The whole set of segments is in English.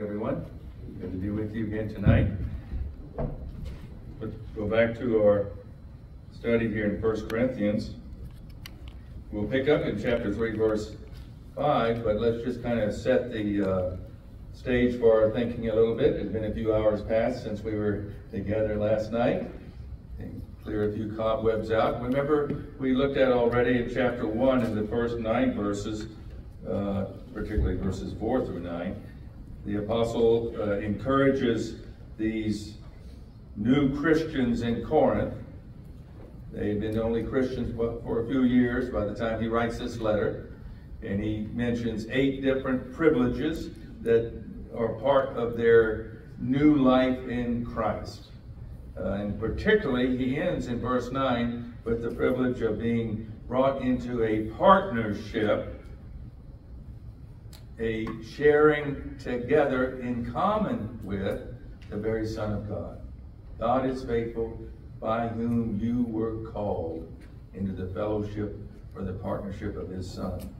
everyone. Good to be with you again tonight. Let's go back to our study here in 1 Corinthians. We'll pick up in chapter 3, verse 5, but let's just kind of set the uh, stage for our thinking a little bit. It's been a few hours past since we were together last night. Clear a few cobwebs out. Remember, we looked at already in chapter 1 in the first nine verses, uh, particularly verses 4 through 9 the apostle uh, encourages these new Christians in Corinth. They've been only Christians for a few years by the time he writes this letter. And he mentions eight different privileges that are part of their new life in Christ. Uh, and particularly, he ends in verse 9 with the privilege of being brought into a partnership a sharing together in common with the very Son of God. God is faithful, by whom you were called into the fellowship or the partnership of his Son.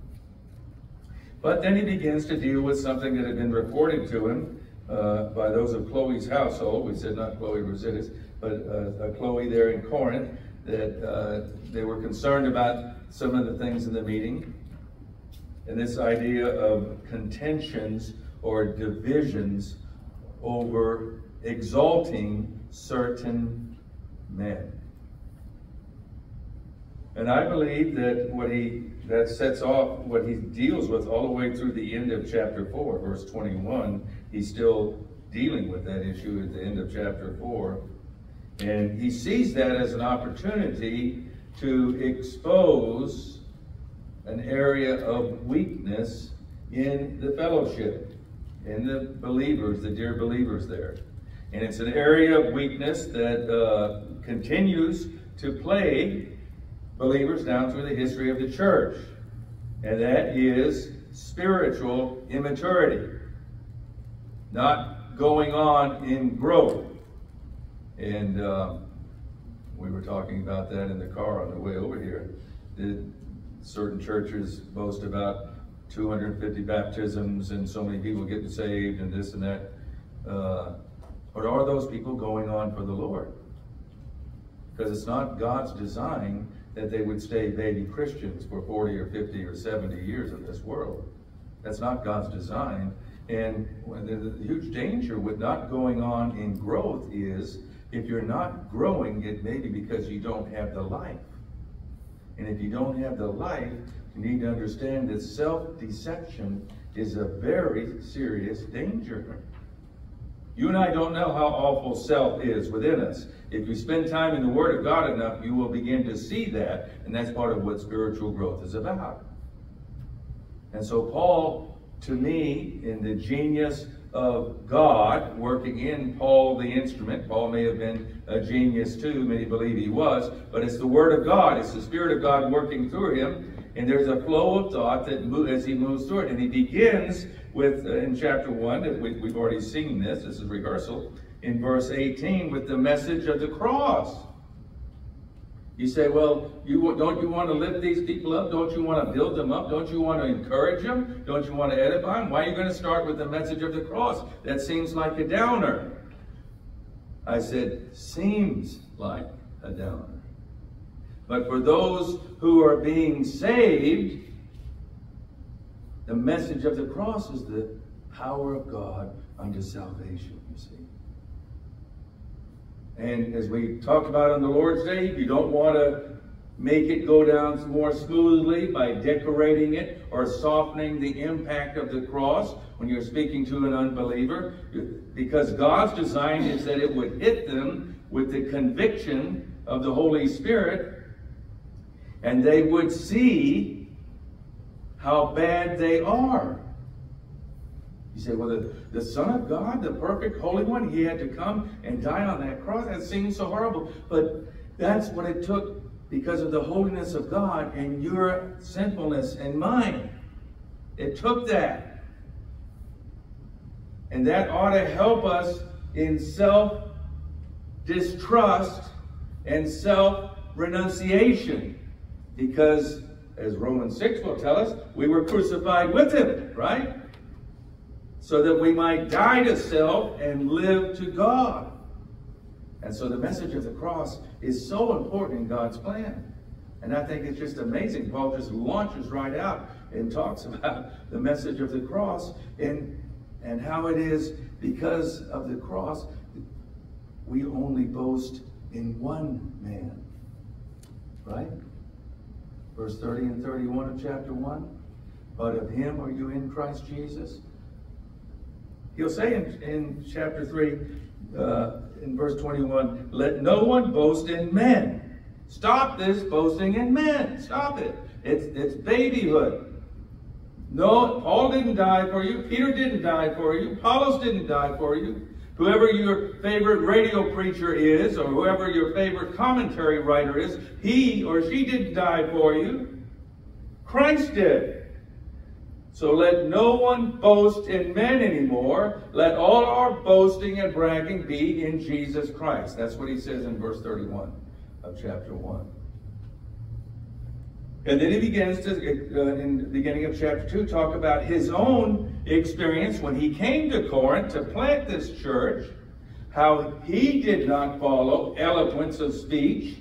But then he begins to deal with something that had been reported to him uh, by those of Chloe's household. We said not Chloe Rosittis, but uh, uh, Chloe there in Corinth, that uh, they were concerned about some of the things in the meeting and this idea of contentions or divisions over exalting certain men. And I believe that what he that sets off what he deals with all the way through the end of chapter 4, verse 21, he's still dealing with that issue at the end of chapter 4. And he sees that as an opportunity to expose an area of weakness in the fellowship, in the believers, the dear believers there. And it's an area of weakness that uh, continues to plague believers down through the history of the church. And that is spiritual immaturity. Not going on in growth. And uh, we were talking about that in the car on the way over here. The, certain churches boast about 250 baptisms and so many people getting saved and this and that. Uh, but are those people going on for the Lord? Because it's not God's design that they would stay baby Christians for 40 or 50 or 70 years in this world. That's not God's design. And the huge danger with not going on in growth is if you're not growing, it may be because you don't have the life. And if you don't have the life, you need to understand that self-deception is a very serious danger. You and I don't know how awful self is within us. If you spend time in the Word of God enough, you will begin to see that, and that's part of what spiritual growth is about. And so Paul, to me, in the genius of God working in Paul the instrument. Paul may have been a genius too, many believe he was, but it's the Word of God, it's the Spirit of God working through him, and there's a flow of thought that as he moves through it. And he begins with, uh, in chapter 1, we, we've already seen this, this is rehearsal, in verse 18, with the message of the cross. You say, well, you don't you want to lift these people up? Don't you want to build them up? Don't you want to encourage them? Don't you want to edify them? Why are you going to start with the message of the cross? That seems like a downer. I said, seems like a downer. But for those who are being saved, the message of the cross is the power of God unto salvation, you see. And as we talked about on the Lord's Day, you don't want to make it go down more smoothly by decorating it or softening the impact of the cross when you're speaking to an unbeliever. Because God's design is that it would hit them with the conviction of the Holy Spirit and they would see how bad they are. You say, well, the, the Son of God, the perfect Holy One, he had to come and die on that cross. That seems so horrible. But that's what it took because of the holiness of God and your sinfulness and mine. It took that. And that ought to help us in self-distrust and self-renunciation. Because, as Romans 6 will tell us, we were crucified with him, right? so that we might die to self and live to God. And so the message of the cross is so important in God's plan. And I think it's just amazing. Paul just launches right out and talks about the message of the cross and, and how it is because of the cross we only boast in one man. Right? Verse 30 and 31 of chapter 1. But of him are you in Christ Jesus? He'll say in, in chapter 3, uh, in verse 21, let no one boast in men. Stop this boasting in men. Stop it. It's, it's babyhood. No, Paul didn't die for you. Peter didn't die for you. Apollos didn't die for you. Whoever your favorite radio preacher is, or whoever your favorite commentary writer is, he or she didn't die for you. Christ did. So let no one boast in men anymore. Let all our boasting and bragging be in Jesus Christ. That's what he says in verse 31 of chapter 1. And then he begins to, uh, in the beginning of chapter 2, talk about his own experience when he came to Corinth to plant this church, how he did not follow eloquence of speech.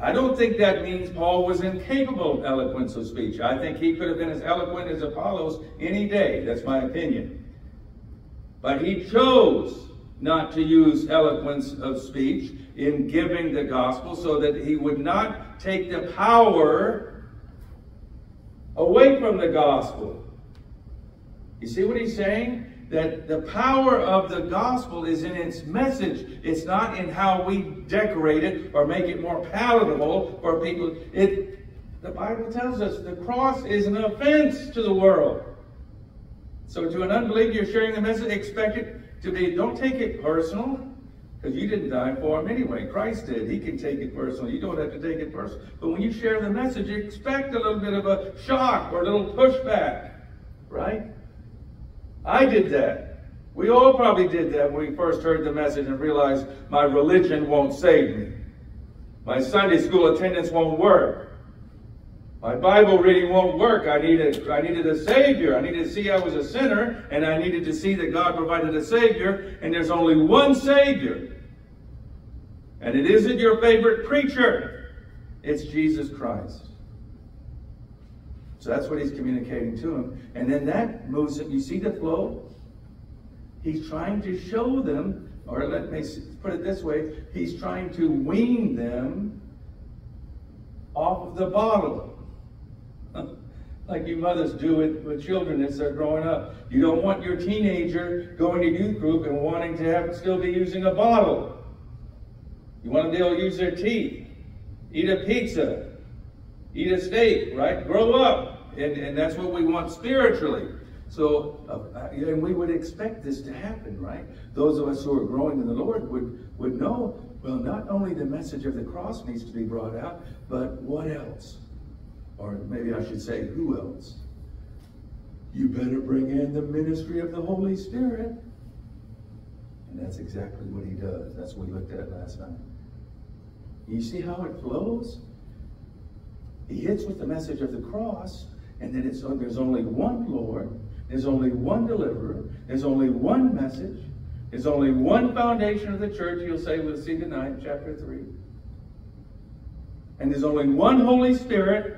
I don't think that means Paul was incapable of eloquence of speech. I think he could have been as eloquent as Apollos any day. That's my opinion. But he chose not to use eloquence of speech in giving the gospel so that he would not take the power away from the gospel. You see what he's saying? That the power of the gospel is in its message. It's not in how we decorate it or make it more palatable for people. It, the Bible tells us the cross is an offense to the world. So to an unbeliever, you're sharing the message, expect it to be, don't take it personal. Because you didn't die for him anyway. Christ did. He can take it personal. You don't have to take it personal. But when you share the message, you expect a little bit of a shock or a little pushback. Right? I did that. We all probably did that when we first heard the message and realized my religion won't save me. My Sunday school attendance won't work. My Bible reading won't work. I needed, I needed a Savior. I needed to see I was a sinner, and I needed to see that God provided a Savior, and there's only one Savior. And it isn't your favorite preacher. It's Jesus Christ. So that's what he's communicating to him. And then that moves him. You see the flow? He's trying to show them, or let me put it this way, he's trying to wean them off of the bottle like you mothers do with, with children as they're growing up. You don't want your teenager going to youth group and wanting to have still be using a bottle. You want them to be able to use their teeth, eat a pizza, eat a steak, right? Grow up. And, and that's what we want spiritually. So, uh, and we would expect this to happen, right? Those of us who are growing in the Lord would, would know, well, not only the message of the cross needs to be brought out, but what else? Or maybe I should say, who else? You better bring in the ministry of the Holy Spirit. And that's exactly what he does. That's what we looked at last night. You see how it flows? He hits with the message of the cross, and then it's there's only one Lord, there's only one deliverer, there's only one message, there's only one foundation of the church, you'll say, we'll see tonight, chapter 3. And there's only one Holy Spirit,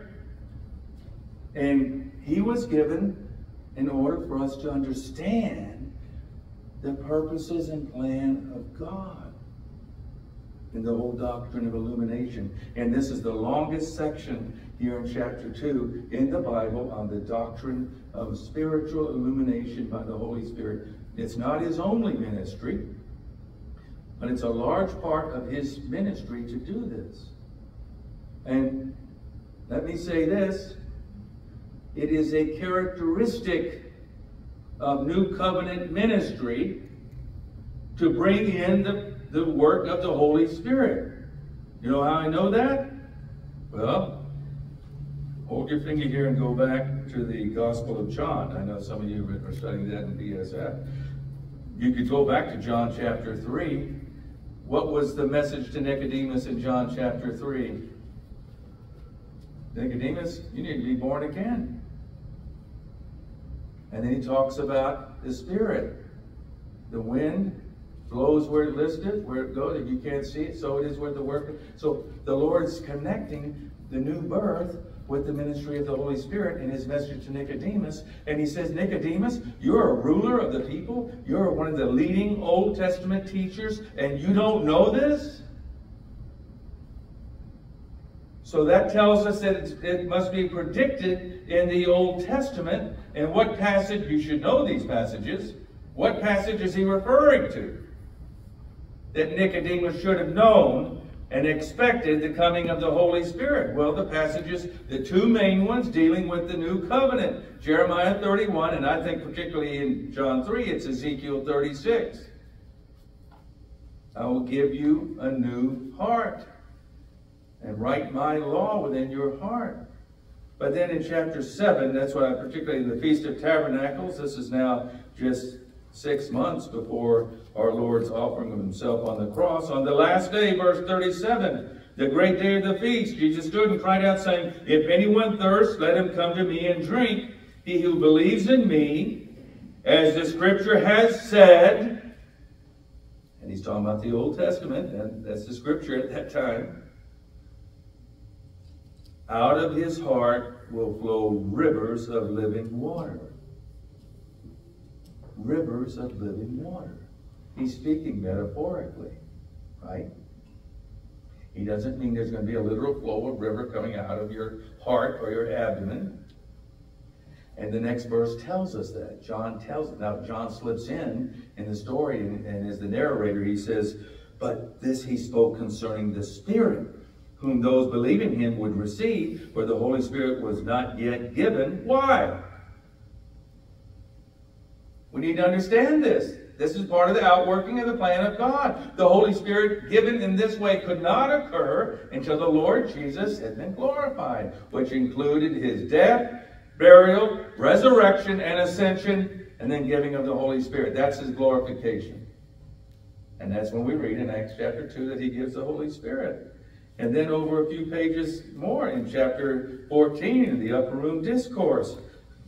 and he was given in order for us to understand the purposes and plan of God in the whole doctrine of illumination. And this is the longest section here in chapter 2 in the Bible on the doctrine of spiritual illumination by the Holy Spirit. It's not his only ministry, but it's a large part of his ministry to do this. And let me say this it is a characteristic of New Covenant ministry to bring in the, the work of the Holy Spirit. You know how I know that? Well, hold your finger here and go back to the Gospel of John. I know some of you are studying that in BSF. You could go back to John chapter 3. What was the message to Nicodemus in John chapter 3? Nicodemus, you need to be born again. And then he talks about the Spirit. The wind blows where it listed, where it goes, if you can't see it, so it is with the work. So the Lord's connecting the new birth with the ministry of the Holy Spirit in his message to Nicodemus. And he says, Nicodemus, you're a ruler of the people. You're one of the leading Old Testament teachers, and you don't know this? So that tells us that it must be predicted in the Old Testament. And what passage, you should know these passages. What passage is he referring to? That Nicodemus should have known and expected the coming of the Holy Spirit. Well, the passages, the two main ones dealing with the new covenant, Jeremiah 31, and I think particularly in John 3, it's Ezekiel 36. I will give you a new heart and write my law within your heart. But then in chapter 7, that's why particularly in the Feast of Tabernacles, this is now just six months before our Lord's offering of himself on the cross. On the last day, verse 37, the great day of the feast, Jesus stood and cried out, saying, If anyone thirsts, let him come to me and drink. He who believes in me, as the scripture has said, and he's talking about the Old Testament, and that's the scripture at that time, out of his heart will flow rivers of living water rivers of living water. He's speaking metaphorically, right? He doesn't mean there's going to be a literal flow of river coming out of your heart or your abdomen. And the next verse tells us that. John tells, it. now John slips in in the story and, and as the narrator, he says, but this he spoke concerning the Spirit, whom those believing him would receive, for the Holy Spirit was not yet given. Why? We need to understand this. This is part of the outworking of the plan of God. The Holy Spirit given in this way could not occur until the Lord Jesus had been glorified, which included his death, burial, resurrection, and ascension, and then giving of the Holy Spirit. That's his glorification. And that's when we read in Acts chapter 2 that he gives the Holy Spirit. And then over a few pages more in chapter 14 in the upper room discourse,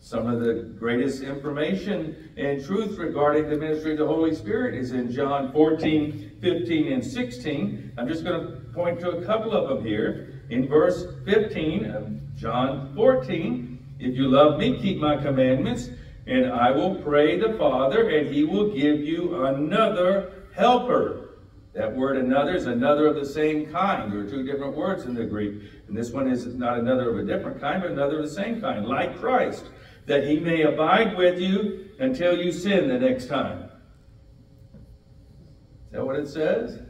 some of the greatest information and truth regarding the ministry of the Holy Spirit is in John 14, 15, and 16. I'm just going to point to a couple of them here. In verse 15 of John 14, if you love me, keep my commandments, and I will pray the Father, and he will give you another helper. That word another is another of the same kind. There are two different words in the Greek. And this one is not another of a different kind, but another of the same kind, like Christ that he may abide with you until you sin the next time. Is that what it says?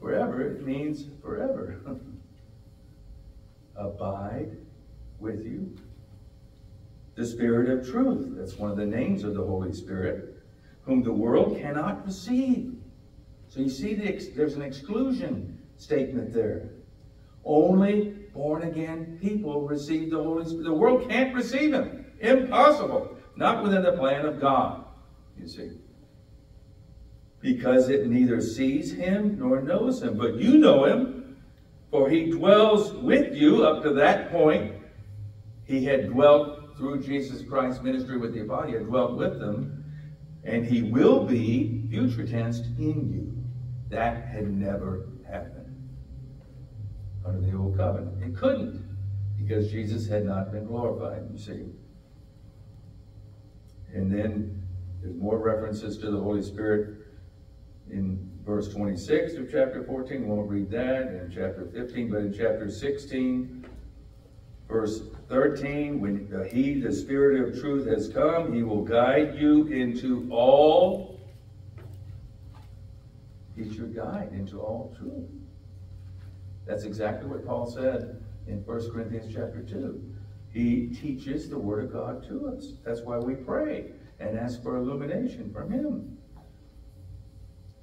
Forever, it means forever. abide with you. The Spirit of truth, that's one of the names of the Holy Spirit, whom the world cannot receive. So you see, the, there's an exclusion statement there. Only born again people receive the Holy Spirit. The world can't receive him. Impossible. Not within the plan of God, you see. Because it neither sees him nor knows him. But you know him, for he dwells with you up to that point. He had dwelt through Jesus Christ's ministry with the body, had dwelt with them, and he will be, future tense, in you. That had never happened under the old covenant. It couldn't because Jesus had not been glorified, you see. And then there's more references to the Holy Spirit in verse 26 of chapter 14. We won't read that. In chapter 15, but in chapter 16, verse 13, when he, the Spirit of truth, has come, he will guide you into all. He's your guide into all truth. That's exactly what Paul said in 1 Corinthians chapter 2. He teaches the Word of God to us. That's why we pray and ask for illumination from Him.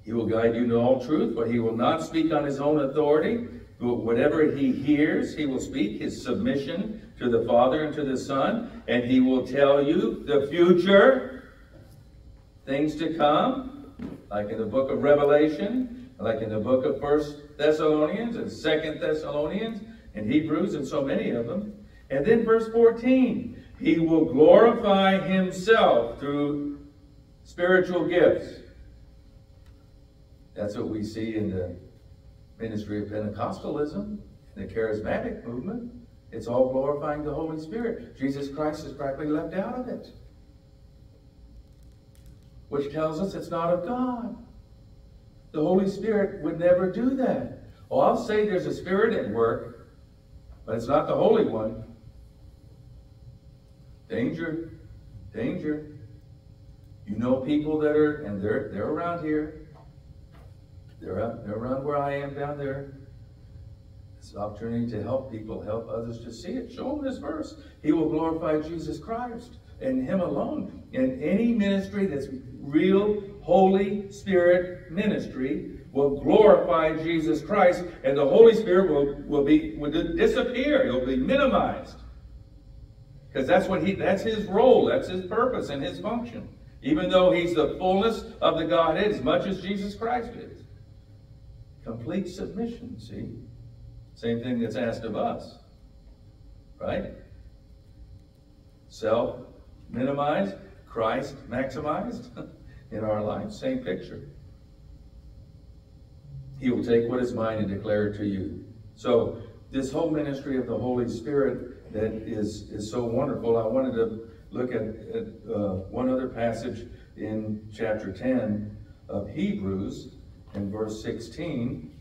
He will guide you to all truth, but He will not speak on His own authority. Whatever He hears, He will speak His submission to the Father and to the Son, and He will tell you the future, things to come, like in the book of Revelation, like in the book of First Thessalonians and Second Thessalonians and Hebrews and so many of them. And then verse 14, He will glorify himself through spiritual gifts. That's what we see in the ministry of Pentecostalism, the charismatic movement. It's all glorifying the Holy Spirit. Jesus Christ is practically left out of it. Which tells us it's not of God. The Holy Spirit would never do that. Oh, I'll say there's a spirit at work, but it's not the Holy One. Danger, danger. You know people that are, and they're they're around here. They're up, they're around where I am down there. It's an opportunity to help people, help others to see it. Show them this verse. He will glorify Jesus Christ and Him alone. In any ministry that's real Holy Spirit ministry will glorify Jesus Christ, and the Holy Spirit will, will be will disappear. He'll be minimized. Because that's what he that's his role, that's his purpose and his function. Even though he's the fullness of the Godhead as much as Jesus Christ is. Complete submission, see? Same thing that's asked of us. Right? Self minimized, Christ maximized in our lives. Same picture. He will take what is mine and declare it to you. So, this whole ministry of the Holy Spirit that is, is so wonderful, I wanted to look at, at uh, one other passage in chapter 10 of Hebrews in verse 16,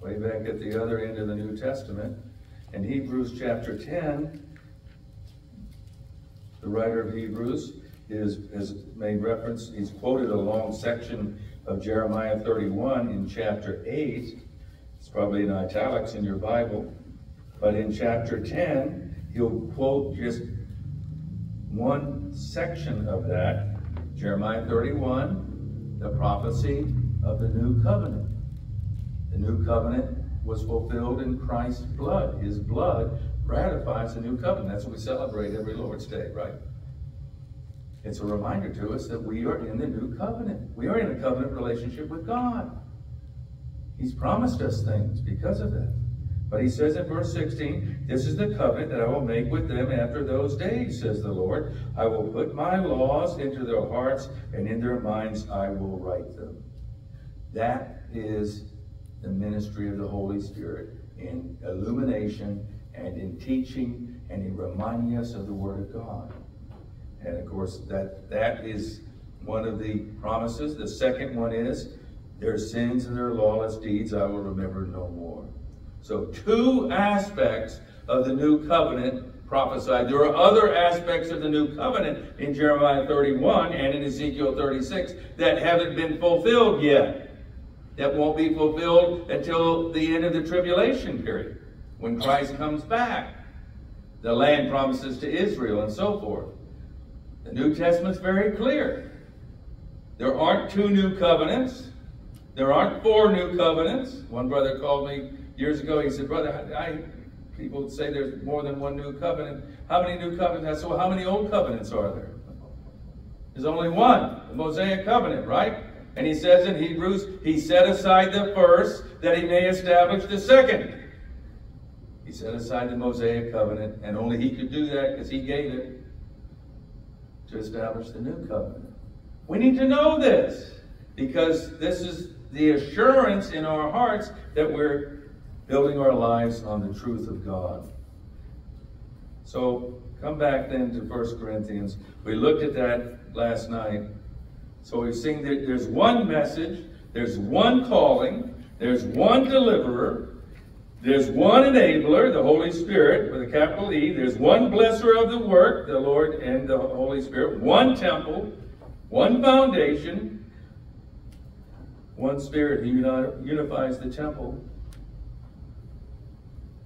way back at the other end of the New Testament. In Hebrews chapter 10, the writer of Hebrews is, has made reference, he's quoted a long section of Jeremiah 31 in chapter 8. It's probably in italics in your Bible. But in chapter 10, he'll quote just one section of that, Jeremiah 31, the prophecy of the new covenant. The new covenant was fulfilled in Christ's blood. His blood ratifies the new covenant. That's what we celebrate every Lord's Day, right? It's a reminder to us that we are in the new covenant. We are in a covenant relationship with God. He's promised us things because of that. But he says in verse 16, This is the covenant that I will make with them after those days, says the Lord. I will put my laws into their hearts, and in their minds I will write them. That is the ministry of the Holy Spirit in illumination and in teaching and in reminding us of the Word of God. And of course, that, that is one of the promises. The second one is, their sins and their lawless deeds I will remember no more. So two aspects of the new covenant prophesied. There are other aspects of the new covenant in Jeremiah 31 and in Ezekiel 36 that haven't been fulfilled yet. That won't be fulfilled until the end of the tribulation period, when Christ comes back. The land promises to Israel and so forth. The New Testament's very clear. There aren't two new covenants. There aren't four new covenants. One brother called me years ago. He said, Brother, I, people say there's more than one new covenant. How many new covenants? So how many old covenants are there? There's only one, the Mosaic covenant, right? And he says in Hebrews, he set aside the first that he may establish the second. He set aside the Mosaic covenant, and only he could do that because he gave it to establish the new covenant. We need to know this because this is the assurance in our hearts that we're building our lives on the truth of God. So come back then to 1 Corinthians. We looked at that last night. So we've seen that there's one message, there's one calling, there's one deliverer, there's one enabler, the Holy Spirit, with a capital E. There's one blesser of the work, the Lord and the Holy Spirit. One temple, one foundation, one Spirit who unifies the temple.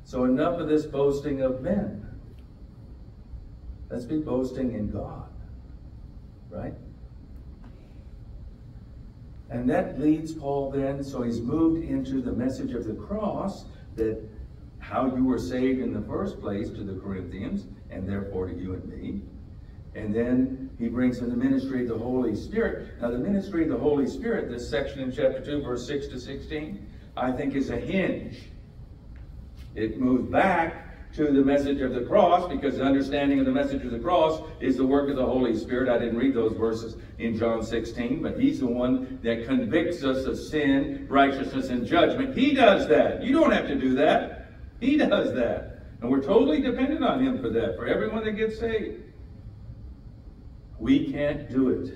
So enough of this boasting of men. Let's be boasting in God. Right? And that leads Paul then, so he's moved into the message of the cross that how you were saved in the first place to the Corinthians, and therefore to you and me. And then he brings in the ministry of the Holy Spirit. Now, the ministry of the Holy Spirit, this section in chapter 2, verse 6 to 16, I think is a hinge. It moves back to the message of the cross because the understanding of the message of the cross is the work of the Holy Spirit. I didn't read those verses in John 16, but He's the one that convicts us of sin, righteousness, and judgment. He does that. You don't have to do that. He does that. And we're totally dependent on Him for that, for everyone that gets saved. We can't do it,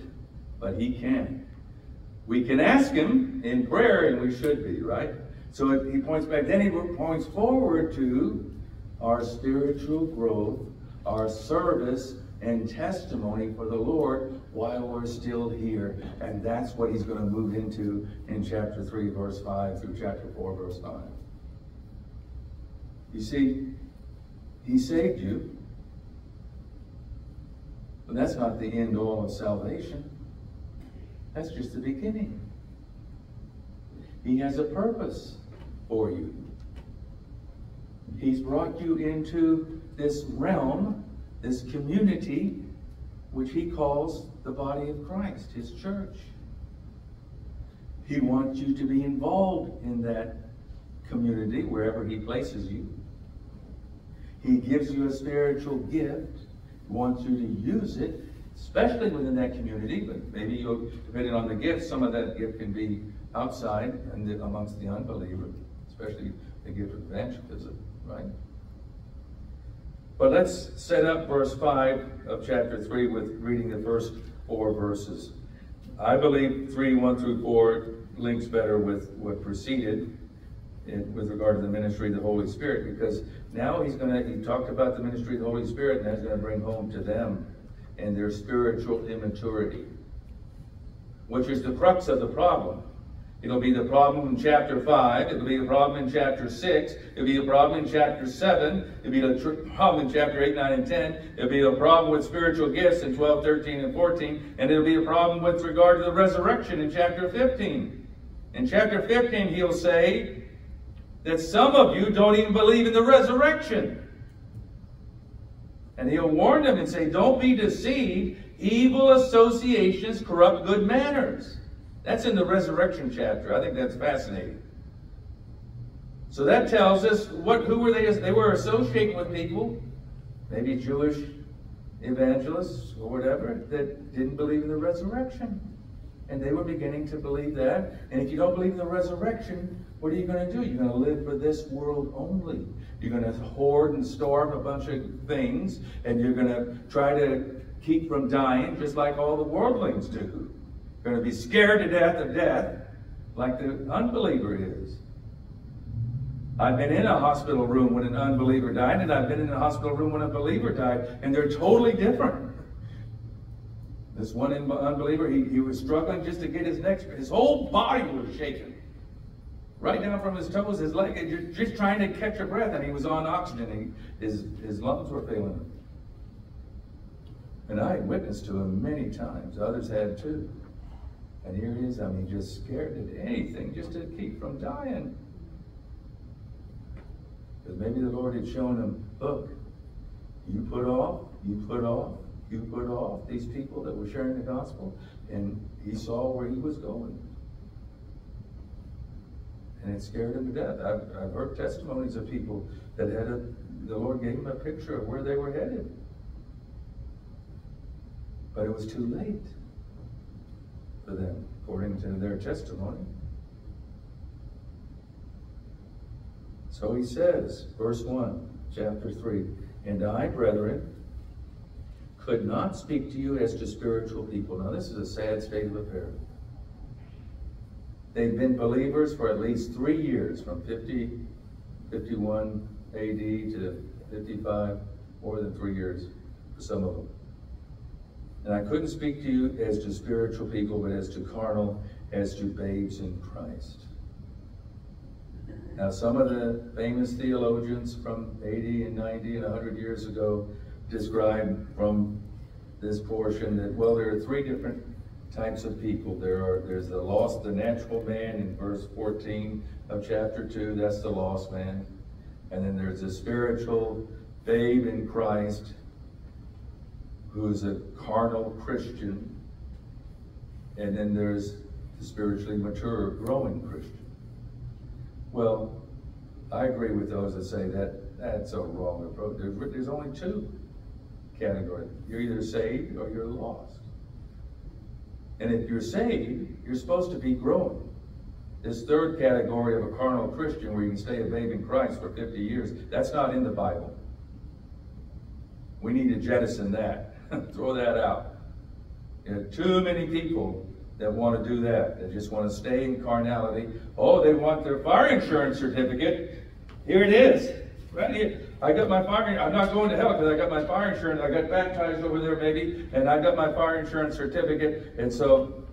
but He can. We can ask Him in prayer, and we should be, right? So he points back, then he points forward to our spiritual growth, our service, and testimony for the Lord while we're still here. And that's what he's going to move into in chapter 3, verse 5 through chapter 4, verse 5. You see, he saved you. But that's not the end all of salvation. That's just the beginning. He has a purpose for you. He's brought you into this realm, this community, which he calls the body of Christ, his church. He wants you to be involved in that community wherever he places you. He gives you a spiritual gift, wants you to use it, especially within that community, but maybe you depending on the gift, some of that gift can be outside and amongst the unbeliever, especially the gift of evangelism right? But let's set up verse 5 of chapter 3 with reading the first four verses. I believe 3, 1 through 4 links better with what preceded in, with regard to the ministry of the Holy Spirit because now he's going to, he talked about the ministry of the Holy Spirit and that's going to bring home to them and their spiritual immaturity, which is the crux of the problem. It'll be the problem in chapter 5. It'll be the problem in chapter 6. It'll be the problem in chapter 7. It'll be the problem in chapter 8, 9, and 10. It'll be the problem with spiritual gifts in 12, 13, and 14. And it'll be a problem with regard to the resurrection in chapter 15. In chapter 15, he'll say that some of you don't even believe in the resurrection. And he'll warn them and say, don't be deceived. Evil associations corrupt good manners. That's in the resurrection chapter. I think that's fascinating. So that tells us what who were they? They were associating with people, maybe Jewish evangelists or whatever, that didn't believe in the resurrection. And they were beginning to believe that. And if you don't believe in the resurrection, what are you going to do? You're going to live for this world only. You're going to hoard and store a bunch of things, and you're going to try to keep from dying just like all the worldlings do going to be scared to death of death like the unbeliever is. I've been in a hospital room when an unbeliever died, and I've been in a hospital room when a believer died, and they're totally different. This one unbeliever, he, he was struggling just to get his neck, his whole body was shaking. Right down from his toes, his leg, just trying to catch a breath, and he was on oxygen. He, his, his lungs were failing. And I had witnessed to him many times. Others had too. And here he is, I mean, just scared to anything just to keep from dying. Because maybe the Lord had shown him, look, you put off, you put off, you put off these people that were sharing the gospel, and he saw where he was going. And it scared him to death. I've, I've heard testimonies of people that had a, the Lord gave them a picture of where they were headed. But it was too late for them, according to their testimony. So he says, verse 1, chapter 3, And I, brethren, could not speak to you as to spiritual people. Now, this is a sad state of affairs. They've been believers for at least three years, from 50, 51 AD to 55, more than three years for some of them. And I couldn't speak to you as to spiritual people, but as to carnal, as to babes in Christ. Now, some of the famous theologians from 80 and 90 and 100 years ago describe from this portion that, well, there are three different types of people. There are There's the lost, the natural man in verse 14 of chapter 2. That's the lost man. And then there's the spiritual babe in Christ who is a carnal Christian, and then there's the spiritually mature, growing Christian. Well, I agree with those that say that that's a wrong approach. There's, there's only two categories. You're either saved or you're lost. And if you're saved, you're supposed to be growing. This third category of a carnal Christian where you can stay a babe in Christ for 50 years, that's not in the Bible. We need to jettison that. Throw that out. There are too many people that want to do that. They just want to stay in carnality. Oh, they want their fire insurance certificate. Here it is. Right here. I got my fire, I'm not going to hell because I got my fire insurance. I got baptized over there maybe, and I got my fire insurance certificate. And so,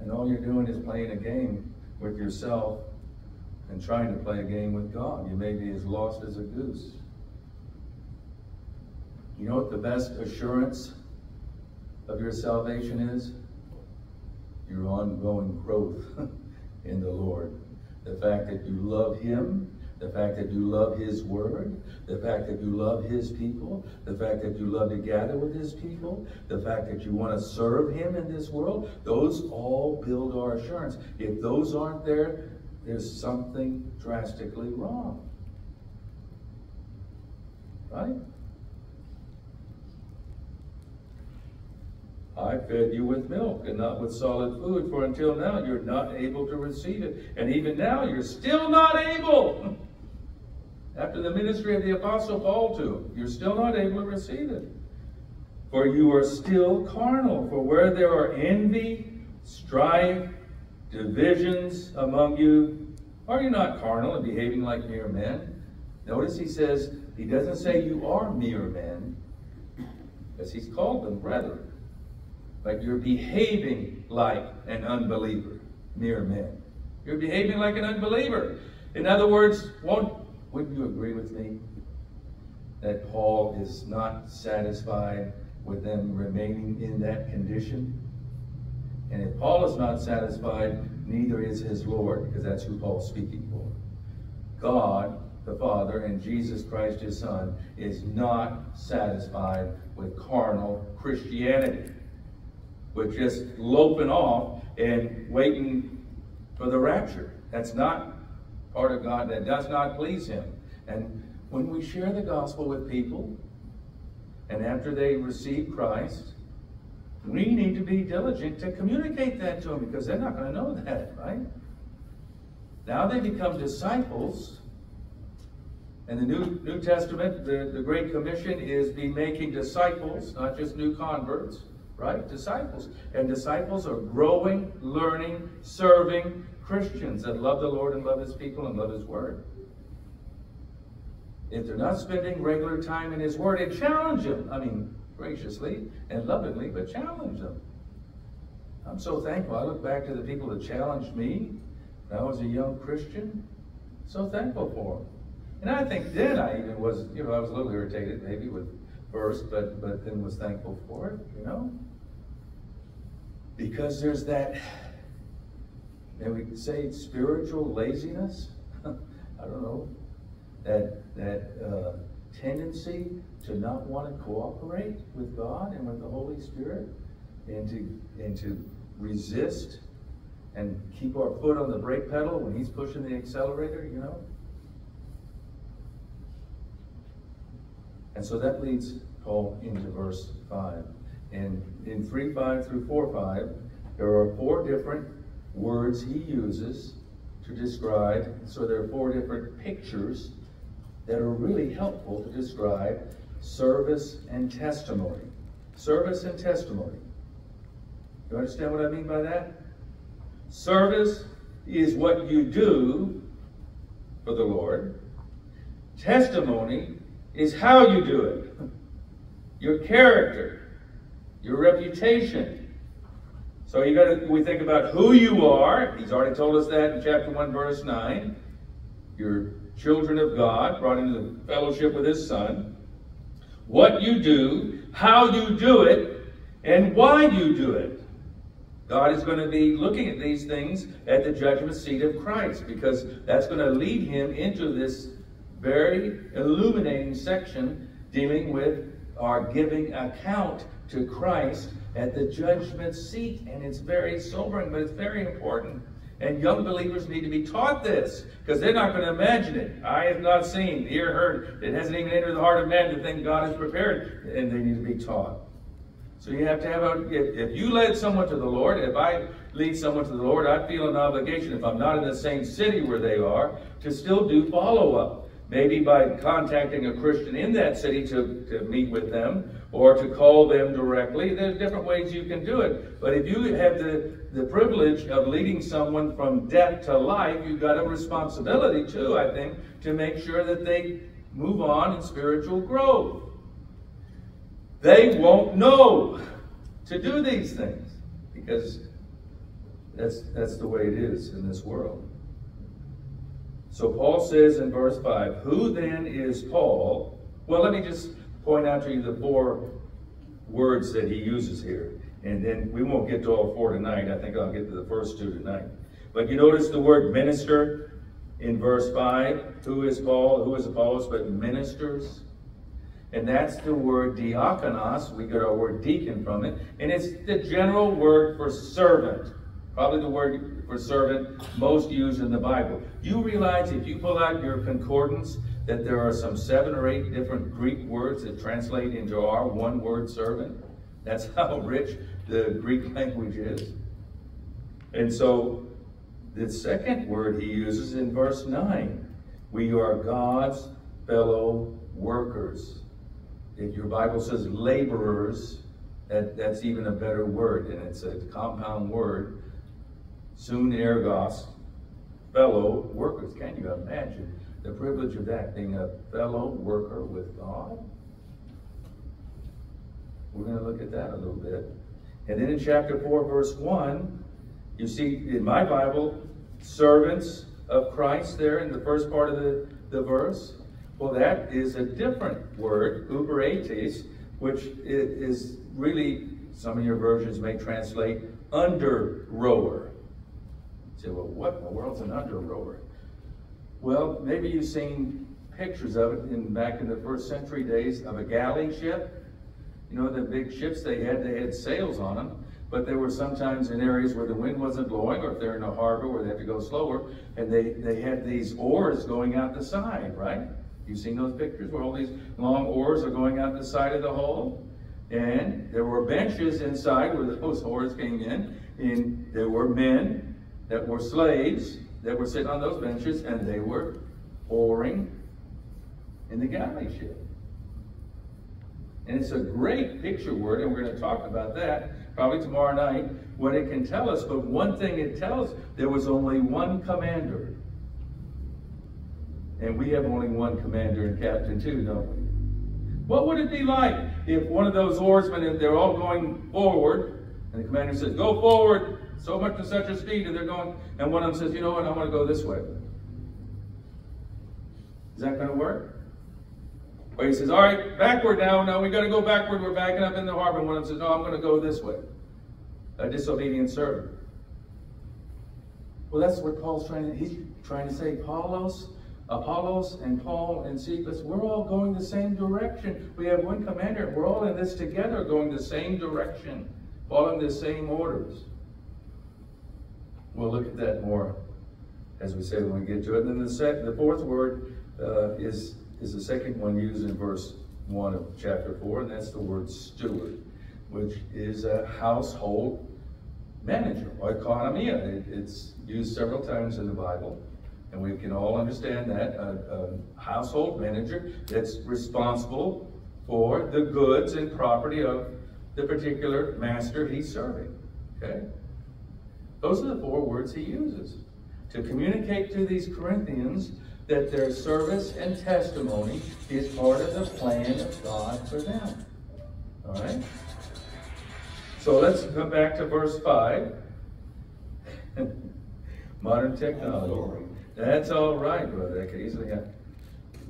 and all you're doing is playing a game with yourself and trying to play a game with God. You may be as lost as a goose. You know what the best assurance of your salvation is? Your ongoing growth in the Lord. The fact that you love Him, the fact that you love His Word, the fact that you love His people, the fact that you love to gather with His people, the fact that you want to serve Him in this world, those all build our assurance. If those aren't there, there's something drastically wrong. Right? I fed you with milk and not with solid food, for until now you're not able to receive it. And even now you're still not able. After the ministry of the Apostle Paul to you're still not able to receive it. For you are still carnal. For where there are envy, strife, divisions among you, are you not carnal and behaving like mere men? Notice he says, he doesn't say you are mere men, because he's called them brethren but you're behaving like an unbeliever, mere men. You're behaving like an unbeliever. In other words, won't, wouldn't you agree with me that Paul is not satisfied with them remaining in that condition? And if Paul is not satisfied, neither is his Lord, because that's who Paul's speaking for. God, the Father, and Jesus Christ, his Son, is not satisfied with carnal Christianity with just loping off and waiting for the rapture. That's not part of God. That does not please him. And when we share the gospel with people, and after they receive Christ, we need to be diligent to communicate that to them because they're not going to know that, right? Now they become disciples. And the New, New Testament, the, the Great Commission is be making disciples, not just new converts right? Disciples. And disciples are growing, learning, serving Christians that love the Lord and love his people and love his word. If they're not spending regular time in his word, and challenge them. I mean, graciously and lovingly, but challenge them. I'm so thankful. I look back to the people that challenged me when I was a young Christian. So thankful for them. And I think then I even was, you know, I was a little irritated maybe with first, but but then was thankful for it, you know. Because there's that, and we say spiritual laziness. I don't know that that uh, tendency to not want to cooperate with God and with the Holy Spirit, and to and to resist and keep our foot on the brake pedal when He's pushing the accelerator. You know. And so that leads Paul into verse 5. And in 3 5 through 4 5, there are four different words he uses to describe. So there are four different pictures that are really helpful to describe service and testimony. Service and testimony. You understand what I mean by that? Service is what you do for the Lord. Testimony is how you do it. Your character, your reputation. So you got to we think about who you are. He's already told us that in chapter 1 verse 9. You're children of God, brought into the fellowship with his son. What you do, how you do it, and why you do it. God is going to be looking at these things at the judgment seat of Christ because that's going to lead him into this very illuminating section dealing with our giving account to Christ at the judgment seat. And it's very sobering, but it's very important. And young believers need to be taught this because they're not going to imagine it. I have not seen, ear heard. It hasn't even entered the heart of man to think God has prepared, and they need to be taught. So you have to have a, if, if you led someone to the Lord, if I lead someone to the Lord, I feel an obligation, if I'm not in the same city where they are, to still do follow up. Maybe by contacting a Christian in that city to, to meet with them or to call them directly. There's different ways you can do it. But if you have the, the privilege of leading someone from death to life, you've got a responsibility too, I think, to make sure that they move on in spiritual growth. They won't know to do these things because that's, that's the way it is in this world. So Paul says in verse 5, Who then is Paul? Well, let me just point out to you the four words that he uses here. And then we won't get to all four tonight. I think I'll get to the first two tonight. But you notice the word minister in verse 5. Who is Paul? Who is Apollos? But ministers. And that's the word diakonos. We get our word deacon from it. And it's the general word for servant. Probably the word for servant most used in the Bible. You realize if you pull out your concordance that there are some seven or eight different Greek words that translate into our one word servant? That's how rich the Greek language is. And so the second word he uses in verse 9 we are God's fellow workers. If your Bible says laborers, that, that's even a better word, and it's a compound word. sunergos, fellow workers. Can you imagine the privilege of that, being a fellow worker with God? We're going to look at that a little bit. And then in chapter 4, verse 1, you see in my Bible, servants of Christ there in the first part of the, the verse. Well, that is a different word, huperetes, which is really, some of your versions may translate under rower. You say, well, what in the world's an under rower? Well, maybe you've seen pictures of it in back in the first century days of a galley ship. You know, the big ships they had, they had sails on them, but there were sometimes in areas where the wind wasn't blowing or if they're in a harbor where they have to go slower, and they, they had these oars going out the side, right? You've seen those pictures where all these long oars are going out the side of the hull? And there were benches inside where those oars came in, and there were men that were slaves that were sitting on those benches, and they were oaring in the galley ship. And it's a great picture word, and we're going to talk about that probably tomorrow night, what it can tell us. But one thing it tells, there was only one commander. And we have only one commander and captain too, don't we? What would it be like if one of those oarsmen, if they're all going forward, and the commander says, go forward, so much to such a speed, and they're going, and one of them says, you know what, I want to go this way. Is that going to work? Or he says, all right, backward now, now we got to go backward, we're backing up in the harbor. And one of them says, no, I'm going to go this way. A disobedient servant. Well, that's what Paul's trying to, he's trying to say, Paulos, Apollos and Paul and Cephas, we're all going the same direction. We have one commander. We're all in this together, going the same direction, following the same orders. We'll look at that more, as we say when we get to it. And then the, the fourth word uh, is, is the second one used in verse 1 of chapter 4, and that's the word steward, which is a household manager, or economia. It, it's used several times in the Bible. And we can all understand that a, a household manager that's responsible for the goods and property of the particular master he's serving. Okay? Those are the four words he uses to communicate to these Corinthians that their service and testimony is part of the plan of God for them. All right? So let's come back to verse 5. Modern technology. That's all right, brother. That could easily happen.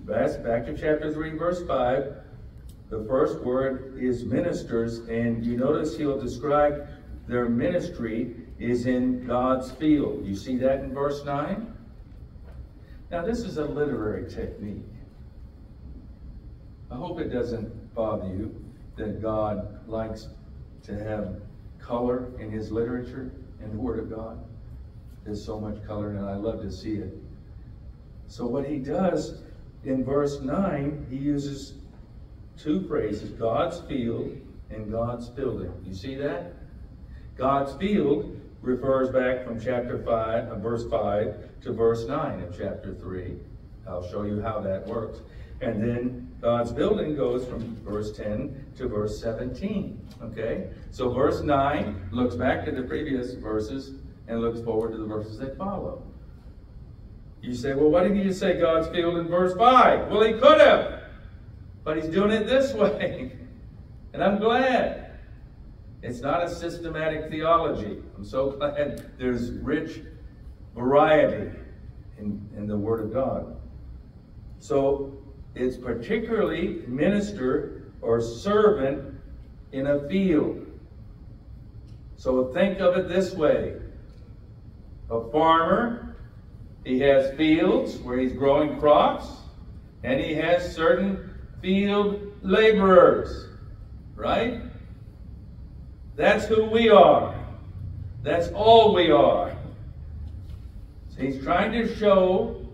Back, back to chapter 3, verse 5. The first word is ministers, and you notice he'll describe their ministry is in God's field. You see that in verse 9? Now, this is a literary technique. I hope it doesn't bother you that God likes to have color in his literature and the Word of God. There's so much color and I love to see it. So what he does in verse 9, he uses two phrases, God's field and God's building. You see that? God's field refers back from chapter 5, uh, verse 5 to verse 9 of chapter 3. I'll show you how that works. And then God's building goes from verse 10 to verse 17. Okay? So verse 9 looks back to the previous verses and looks forward to the verses that follow. You say, well, why didn't just say God's field in verse 5? Well, he could have. But he's doing it this way. and I'm glad. It's not a systematic theology. I'm so glad there's rich variety in, in the Word of God. So it's particularly minister or servant in a field. So think of it this way. A farmer, he has fields where he's growing crops, and he has certain field laborers, right? That's who we are. That's all we are. So he's trying to show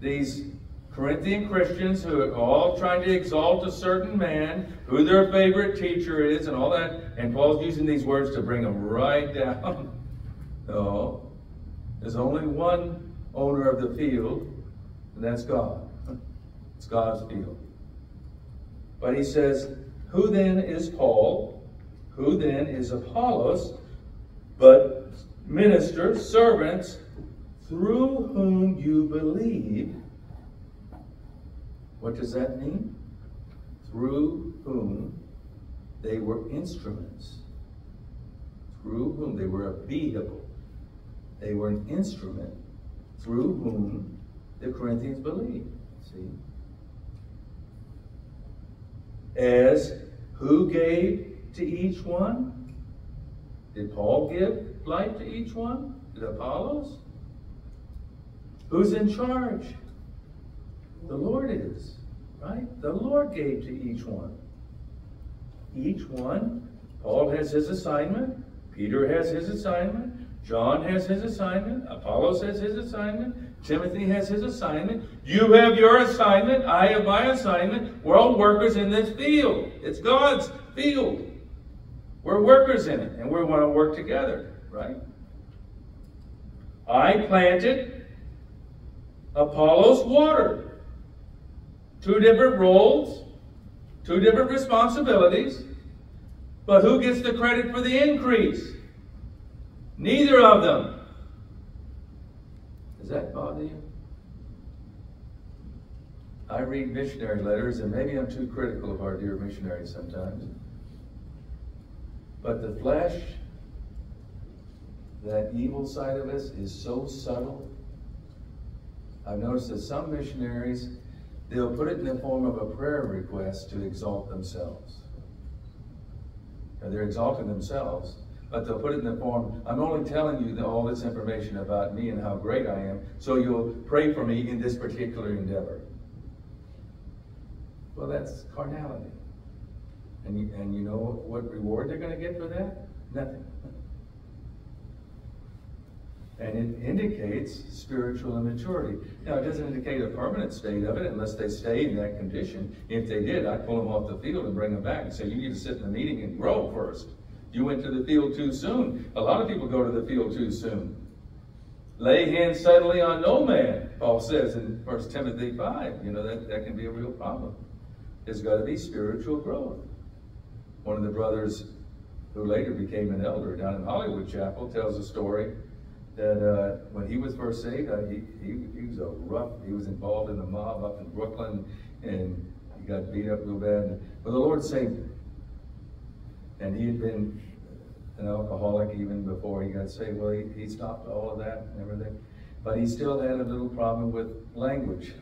these Corinthian Christians who are all trying to exalt a certain man, who their favorite teacher is, and all that. And Paul's using these words to bring them right down. No. There's only one owner of the field, and that's God. It's God's field. But he says, Who then is Paul? Who then is Apollos, but ministers, servants, through whom you believe. What does that mean? Through whom they were instruments. Through whom they were a vehicle. They were an instrument through whom the Corinthians believed. See? As who gave to each one? Did Paul give life to each one? Did Apollos? Who's in charge? The Lord is, right? The Lord gave to each one. Each one, Paul has his assignment, Peter has his assignment, John has his assignment, Apollos has his assignment, Timothy has his assignment, you have your assignment, I have my assignment. We're all workers in this field. It's God's field. We're workers in it, and we want to work together, right? I planted, Apollos watered. Two different roles, two different responsibilities, but who gets the credit for the increase? Neither of them. Does that bother you? I read missionary letters, and maybe I'm too critical of our dear missionaries sometimes. But the flesh, that evil side of us, is so subtle. I've noticed that some missionaries, they'll put it in the form of a prayer request to exalt themselves. Now, they're exalting themselves, but they'll put it in the form, I'm only telling you all this information about me and how great I am, so you'll pray for me in this particular endeavor. Well, that's carnality. And you, and you know what reward they're going to get for that? Nothing. And it indicates spiritual immaturity. Now, it doesn't indicate a permanent state of it unless they stay in that condition. If they did, I'd pull them off the field and bring them back and say, you need to sit in the meeting and grow first. You went to the field too soon. A lot of people go to the field too soon. Lay hands suddenly on no man, Paul says in 1 Timothy 5. You know, that, that can be a real problem. There's got to be spiritual growth. One of the brothers who later became an elder down in Hollywood Chapel tells a story that uh, when he was first saved, uh, he, he, he, was a rough, he was involved in the mob up in Brooklyn and he got beat up real bad. But the Lord saved him. And he had been an alcoholic even before he got saved. Well, he, he stopped all of that and everything. But he still had a little problem with language.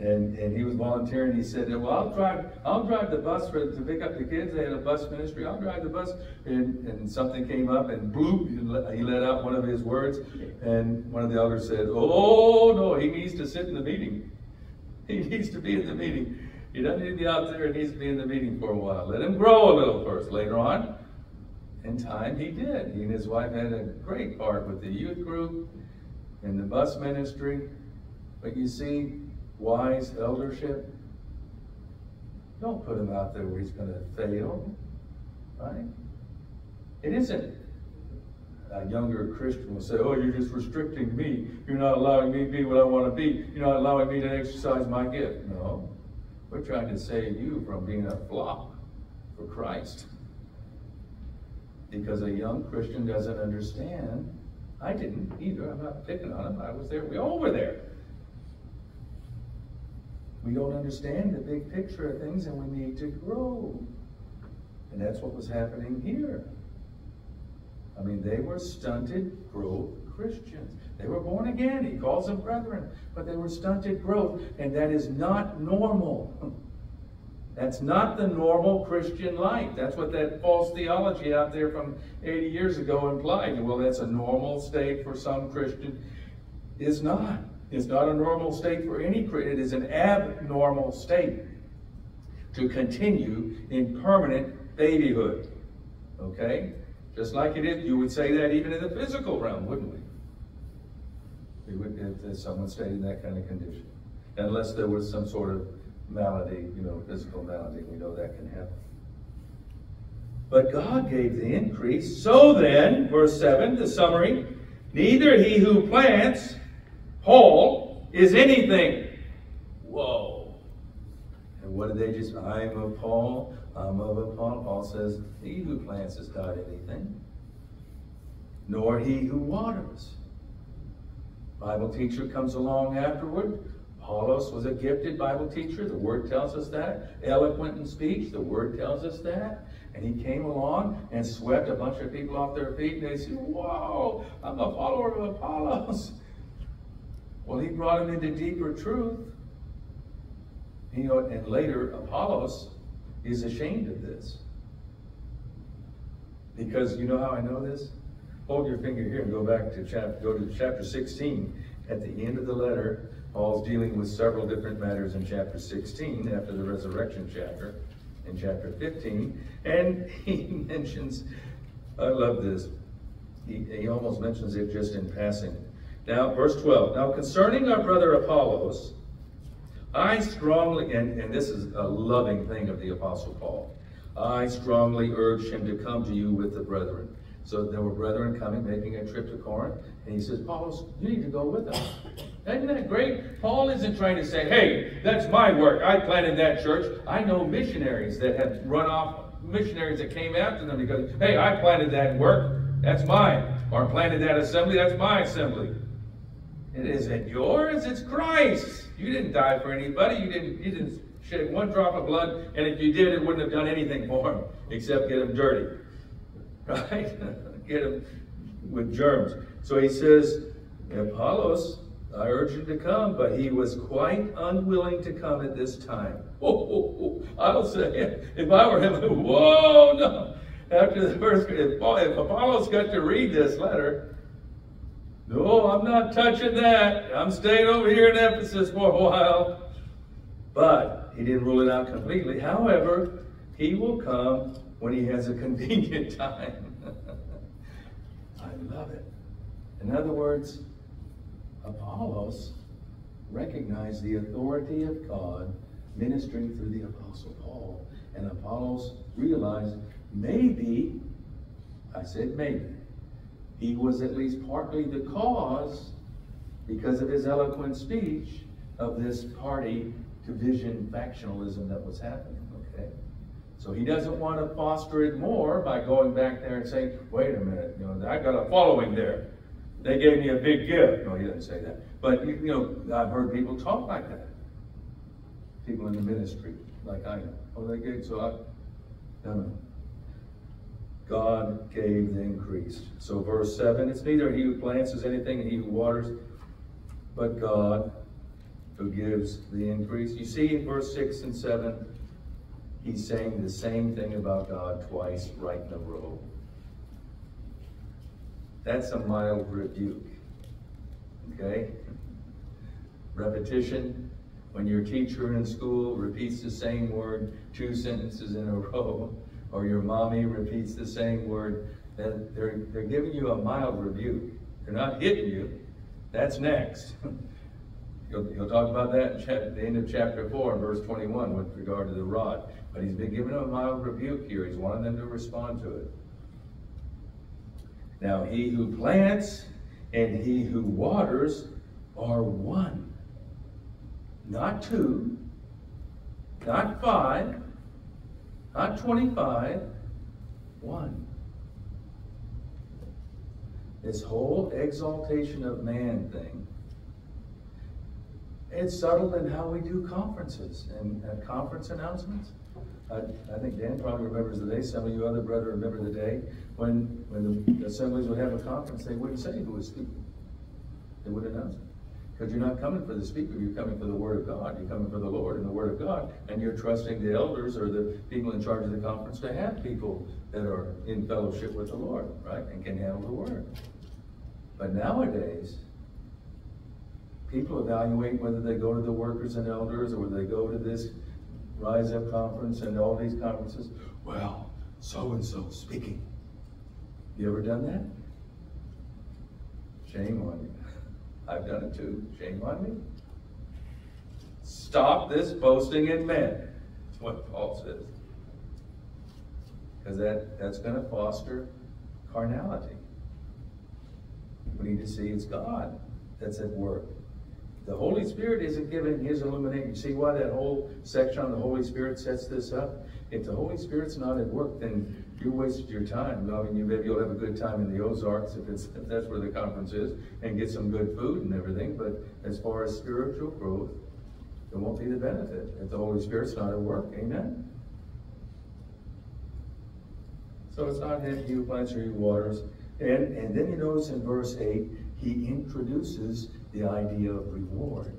And, and he was volunteering. He said, well, I'll drive, I'll drive the bus for, to pick up the kids. They had a bus ministry. I'll drive the bus. And, and something came up and boom, he let out one of his words. And one of the elders said, oh, no, he needs to sit in the meeting. He needs to be in the meeting. He doesn't need to be out there. He needs to be in the meeting for a while. Let him grow a little first. Later on, in time he did. He and his wife had a great part with the youth group and the bus ministry. But you see, wise eldership, don't put him out there where he's going to fail, right? It isn't a younger Christian will say, oh, you're just restricting me. You're not allowing me to be what I want to be. You're not allowing me to exercise my gift. No, we're trying to save you from being a flop for Christ. Because a young Christian doesn't understand. I didn't either. I'm not picking on him. I was there. We all were there. We don't understand the big picture of things and we need to grow. And that's what was happening here. I mean, they were stunted growth Christians. They were born again. He calls them brethren, but they were stunted growth, and that is not normal. That's not the normal Christian life. That's what that false theology out there from 80 years ago implied. Well, that's a normal state for some Christian. It's not. It's not a normal state for any Christian. It is an abnormal state to continue in permanent babyhood. Okay? Just like it is, you would say that even in the physical realm, wouldn't we? We would, if someone stayed in that kind of condition. Unless there was some sort of malady, you know, physical malady, we know that can happen. But God gave the increase. So then, verse 7, the summary, neither he who plants, Paul, is anything. Whoa. And what did they just, I'm of Paul, I'm of Paul. Paul says, he who plants is not anything, nor he who waters. Bible teacher comes along afterward, Apollos was a gifted Bible teacher. The Word tells us that. Eloquent in speech. The Word tells us that. And he came along and swept a bunch of people off their feet. And they said, Whoa, I'm a follower of Apollos. Well, he brought him into deeper truth. You uh, know, and later, Apollos is ashamed of this. Because you know how I know this? Hold your finger here and go back to chapter, go to chapter 16. At the end of the letter, Paul's dealing with several different matters in chapter 16 after the resurrection chapter, in chapter 15, and he mentions, I love this, he, he almost mentions it just in passing. Now, verse 12. Now, concerning our brother Apollos, I strongly, and, and this is a loving thing of the Apostle Paul, I strongly urge him to come to you with the brethren. So there were brethren coming, making a trip to Corinth, and he says, Paul, you need to go with us. Isn't that great? Paul isn't trying to say, hey, that's my work. I planted that church. I know missionaries that have run off, missionaries that came after them because, hey, I planted that work. That's mine. Or planted that assembly. That's my assembly. It isn't yours. It's Christ. You didn't die for anybody. You didn't, you didn't shed one drop of blood. And if you did, it wouldn't have done anything for him except get him dirty. Right? get him with germs. So he says, Apollos, I urge him to come, but he was quite unwilling to come at this time. Oh, oh, oh. I'll say, if I were him, whoa, no. After the first, if, if Apollos got to read this letter, no, I'm not touching that. I'm staying over here in Ephesus for a while. But he didn't rule it out completely. However, he will come when he has a convenient time. I love it. In other words, Apollos recognized the authority of God ministering through the Apostle Paul. And Apollos realized maybe, I said maybe, he was at least partly the cause, because of his eloquent speech, of this party division factionalism that was happening. Okay? So he doesn't want to foster it more by going back there and saying, wait a minute, you know, I got a following there. They gave me a big gift. No, he doesn't say that. But, you, know, I've heard people talk like that. People in the ministry, like I know. Oh, they gave, so I, no, no. God gave the increase. So verse 7, it's neither he who plants as anything, and he who waters, but God who gives the increase. You see in verse 6 and 7, he's saying the same thing about God twice right in a row. That's a mild rebuke. Okay? Repetition. When your teacher in school repeats the same word two sentences in a row, or your mommy repeats the same word, then they're, they're giving you a mild rebuke. They're not hitting you. That's next. he'll, he'll talk about that at the end of chapter 4, verse 21, with regard to the rod. But he's been giving them a mild rebuke here. He's wanting them to respond to it. Now, he who plants and he who waters are one. Not two, not five, not 25, one. This whole exaltation of man thing, it's subtle in how we do conferences and, and conference announcements. I, I, think Dan probably remembers the day, some of you other brethren remember the day, when, when the assemblies would have a conference, they wouldn't say who was speaking. They would announce it. Because you're not coming for the speaker, you're coming for the Word of God. You're coming for the Lord and the Word of God, and you're trusting the elders or the people in charge of the conference to have people that are in fellowship with the Lord, right, and can handle the Word. But nowadays, people evaluate whether they go to the workers and elders or whether they go to this Rise Up conference and all these conferences. Well, so and so speaking. You ever done that? Shame on you. I've done it too. Shame on me. Stop this boasting in men. That's what Paul says. Because that, that's going to foster carnality. We need to see it's God that's at work. The Holy Spirit isn't giving his illumination. See why that whole section on the Holy Spirit sets this up? If the Holy Spirit's not at work, then you wasted your time. I mean, you, maybe you'll have a good time in the Ozarks if, it's, if that's where the conference is and get some good food and everything. But as far as spiritual growth, there won't be the benefit if the Holy Spirit's not at work. Amen? So it's not him who plants or he waters. And, and then you notice in verse 8, he introduces the idea of reward.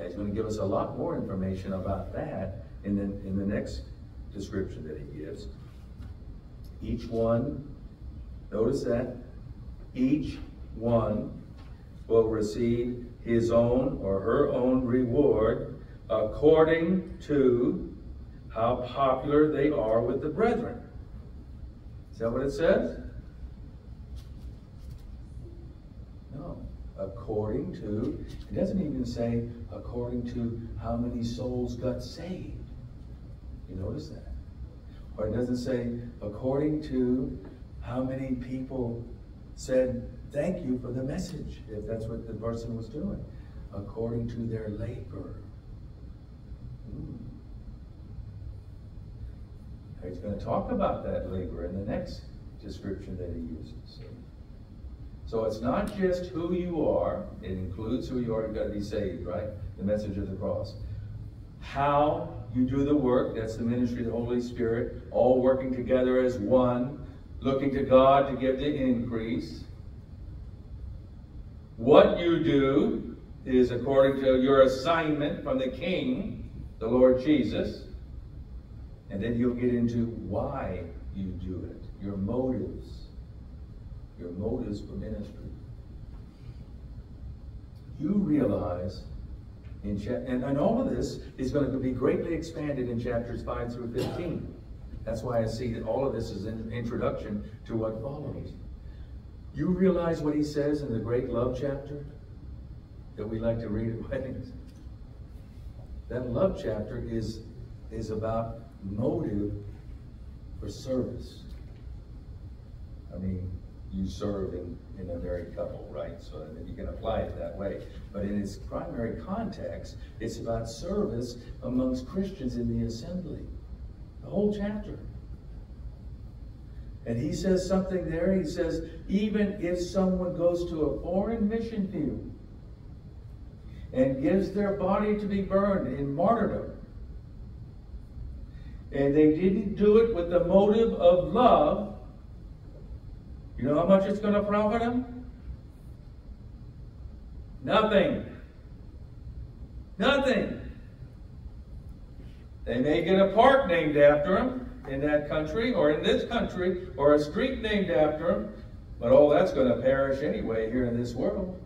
he's going to give us a lot more information about that in the, in the next description that he gives. Each one, notice that, each one will receive his own or her own reward according to how popular they are with the brethren. Is that what it says? No. According to, it doesn't even say according to how many souls got saved. You notice that? Or it doesn't say, according to how many people said, thank you for the message, if that's what the person was doing, according to their labor. Hmm. He's going to talk about that labor in the next description that he uses. So it's not just who you are, it includes who you are, you've got to be saved, right? The message of the cross. How you do the work, that's the ministry of the Holy Spirit, all working together as one, looking to God to give the increase. What you do is according to your assignment from the King, the Lord Jesus. And then you'll get into why you do it, your motives, your motives for ministry. You realize in cha- and, and all of this is going to be greatly expanded in chapters 5 through 15. That's why I see that all of this is an introduction to what follows. You realize what he says in the great love chapter that we like to read at weddings? That love chapter is, is about motive for service. I mean, you serve in, in a married couple, right? So that you can apply it that way. But in its primary context, it's about service amongst Christians in the assembly. The whole chapter. And he says something there. He says, even if someone goes to a foreign mission field and gives their body to be burned in martyrdom, and they didn't do it with the motive of love, you know how much it's going to profit him? Nothing. Nothing. They may get a park named after him in that country or in this country or a street named after him, but all that's going to perish anyway here in this world.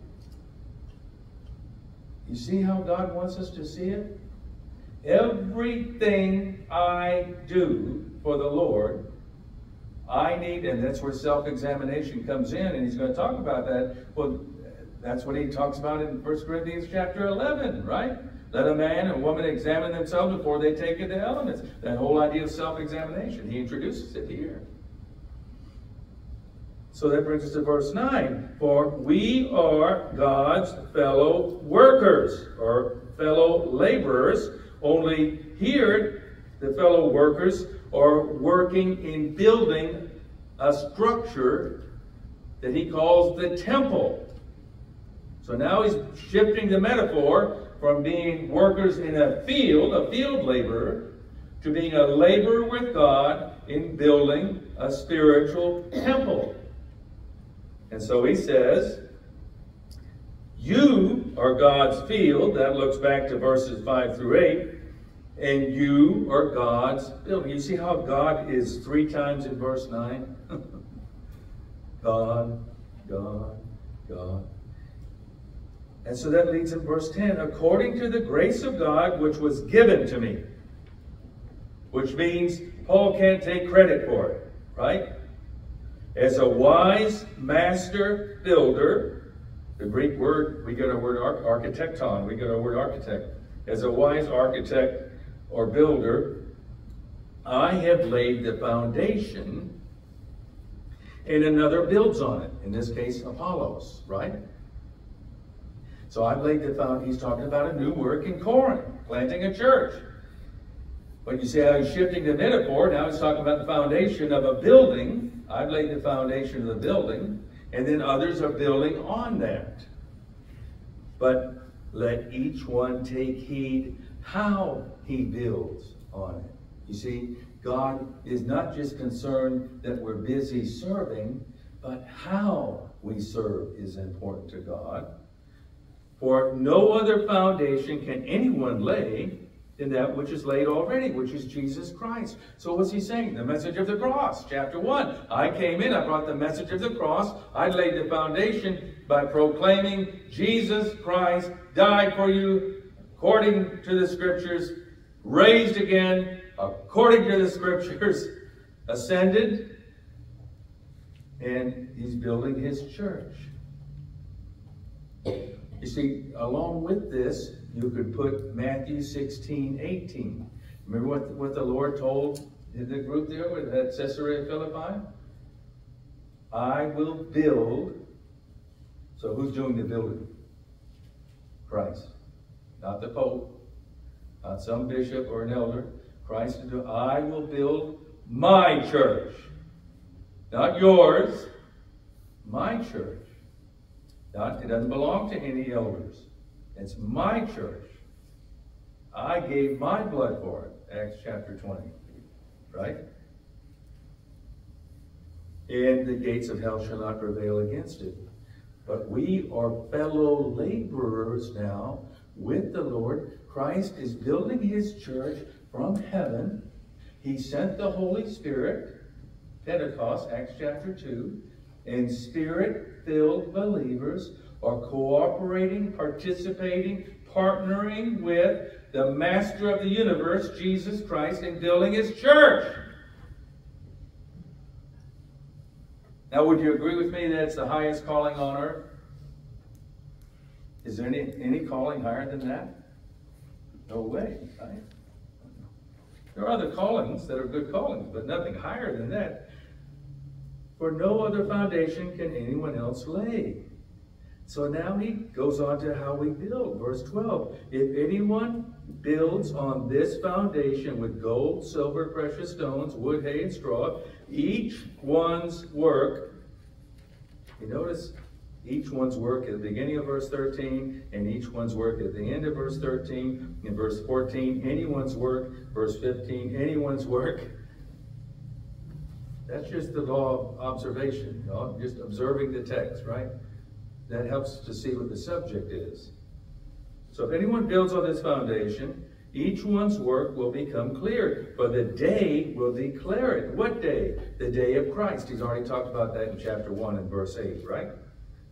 You see how God wants us to see it? Everything I do for the Lord, I need, and that's where self-examination comes in, and he's going to talk about that. Well, that's what he talks about in 1 Corinthians chapter 11, right? Let a man and woman examine themselves before they take in the elements. That whole idea of self-examination, he introduces it here. So that brings us to verse 9. For we are God's fellow workers, or fellow laborers, only here the fellow workers are working in building a structure that he calls the temple so now he's shifting the metaphor from being workers in a field, a field laborer, to being a laborer with God in building a spiritual temple. And so he says, You are God's field. That looks back to verses 5 through 8. And you are God's building. You see how God is three times in verse 9? God, God, God. And so that leads in verse 10 according to the grace of God which was given to me. Which means Paul can't take credit for it, right? As a wise master builder, the Greek word, we get our word architecton, we get our word architect. As a wise architect or builder, I have laid the foundation and another builds on it. In this case, Apollos, right? So I've laid the foundation. He's talking about a new work in Corinth, planting a church. But you see he's shifting the metaphor. Now he's talking about the foundation of a building. I've laid the foundation of the building, and then others are building on that. But let each one take heed how he builds on it. You see, God is not just concerned that we're busy serving, but how we serve is important to God. For no other foundation can anyone lay than that which is laid already, which is Jesus Christ. So what's he saying? The message of the cross, chapter 1. I came in, I brought the message of the cross. I laid the foundation by proclaiming Jesus Christ died for you according to the scriptures, raised again according to the scriptures, ascended, and he's building his church. You see, along with this, you could put Matthew 16, 18. Remember what, what the Lord told the group there with, at Caesarea Philippi? I will build. So who's doing the building? Christ. Not the Pope. Not some bishop or an elder. Christ I will build my church. Not yours. My church. Not, it doesn't belong to any elders. It's my church. I gave my blood for it. Acts chapter 20. Right? And the gates of hell shall not prevail against it. But we are fellow laborers now with the Lord. Christ is building his church from heaven. He sent the Holy Spirit, Pentecost, Acts chapter 2, and spirit-filled believers are cooperating, participating, partnering with the master of the universe, Jesus Christ, in building his church. Now, would you agree with me that it's the highest calling on earth? Is there any, any calling higher than that? No way, right? There are other callings that are good callings, but nothing higher than that. For no other foundation can anyone else lay. So now he goes on to how we build. Verse 12. If anyone builds on this foundation with gold, silver, precious stones, wood, hay, and straw, each one's work, you notice each one's work at the beginning of verse 13 and each one's work at the end of verse 13. In verse 14, anyone's work. Verse 15, anyone's work. That's just the law of observation, you know, just observing the text, right? That helps to see what the subject is. So if anyone builds on this foundation, each one's work will become clear, for the day will declare it. What day? The day of Christ. He's already talked about that in chapter 1 and verse 8, right?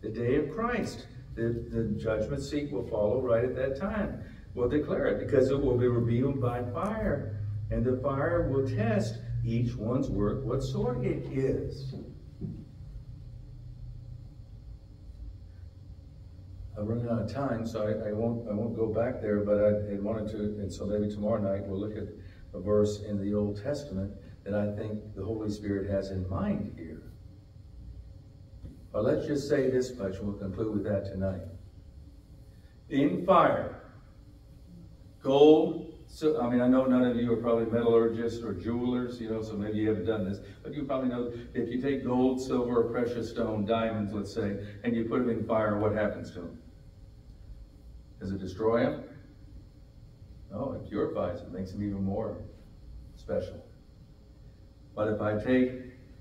The day of Christ. The, the judgment seat will follow right at that time. We'll declare it because it will be revealed by fire. And the fire will test each one's work, what sort it is. I'm running out of time, so I, I won't, I won't go back there, but I, I wanted to, and so maybe tomorrow night we'll look at a verse in the Old Testament that I think the Holy Spirit has in mind here. But let's just say this much, and we'll conclude with that tonight. In fire, gold, so, I mean, I know none of you are probably metallurgists or jewelers, you know, so maybe you haven't done this, but you probably know if you take gold, silver, precious stone, diamonds, let's say, and you put them in fire, what happens to them? Does it destroy them? No, it purifies them, makes them even more special. But if I take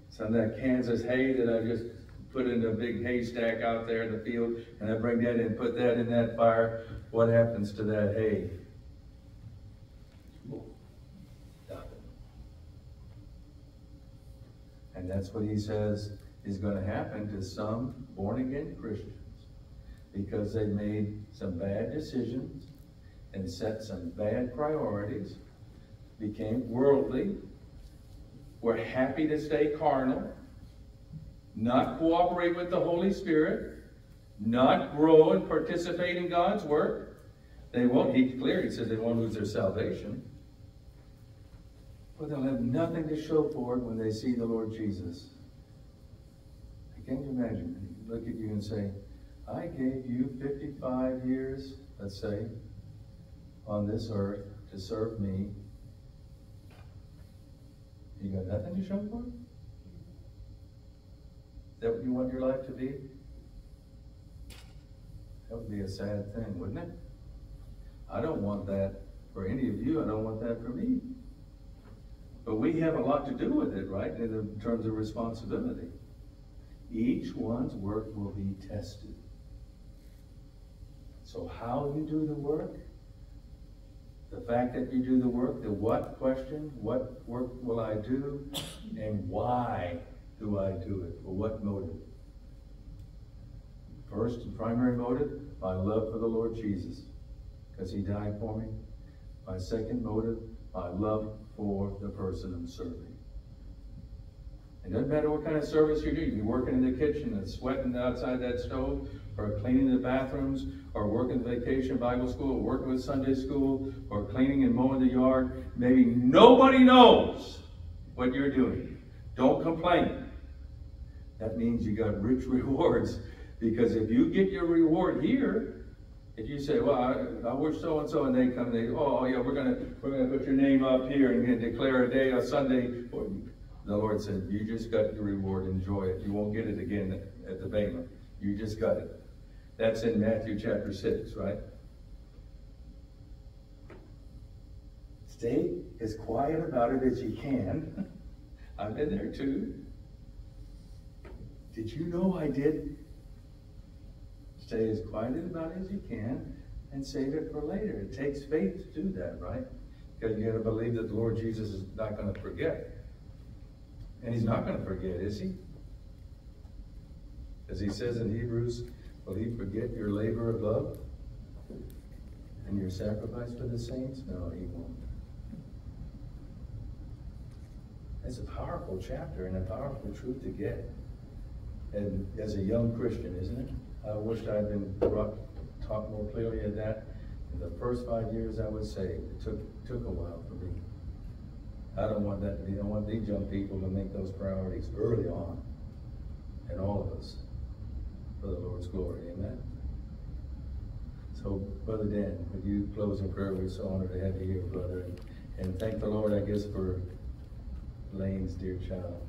some of that Kansas hay that I just put in a big haystack out there in the field, and I bring that in and put that in that fire, what happens to that hay? And that's what he says is going to happen to some born again Christians because they made some bad decisions and set some bad priorities, became worldly, were happy to stay carnal, not cooperate with the Holy Spirit, not grow and participate in God's work. They won't, he's clear, he says they won't lose their salvation. But they'll have nothing to show for it when they see the Lord Jesus. I Can you imagine? Look at you and say, I gave you 55 years, let's say, on this earth to serve me. You got nothing to show for it? Is that what you want your life to be? That would be a sad thing, wouldn't it? I don't want that for any of you. I don't want that for me. But we have a lot to do with it, right, in terms of responsibility. Each one's work will be tested. So how you do the work, the fact that you do the work, the what question, what work will I do, and why do I do it, for what motive? First and primary motive, my love for the Lord Jesus, because he died for me. My second motive, my love for the person I'm serving. It doesn't matter what kind of service you do. You can be working in the kitchen and sweating outside that stove, or cleaning the bathrooms, or working vacation Bible school, or working with Sunday school, or cleaning and mowing the yard. Maybe nobody knows what you're doing. Don't complain. That means you got rich rewards. Because if you get your reward here, if you say, well, I, I wish so and so, and they come, and they, oh, oh yeah, we're gonna we're gonna put your name up here and declare a day on Sunday. The Lord said, you just got your reward. Enjoy it. You won't get it again at the Bema. You just got it. That's in Matthew chapter six, right? Stay as quiet about it as you can. I've been there too. Did you know I did Stay as quiet about it as you can and save it for later. It takes faith to do that, right? Because you got to believe that the Lord Jesus is not going to forget. And he's not going to forget, is he? As he says in Hebrews, will he forget your labor of love and your sacrifice for the saints? No, he won't. It's a powerful chapter and a powerful truth to get. And as a young Christian, isn't it? I wished I'd been brought, taught more clearly at that. In the first five years I was saved, it took, took a while for me. I don't want that to be, I want these young people to make those priorities early on. And all of us, for the Lord's glory, amen? So, Brother Dan, would you close in prayer? We're so honored to have you here, brother. And thank the Lord, I guess, for Lane's dear child.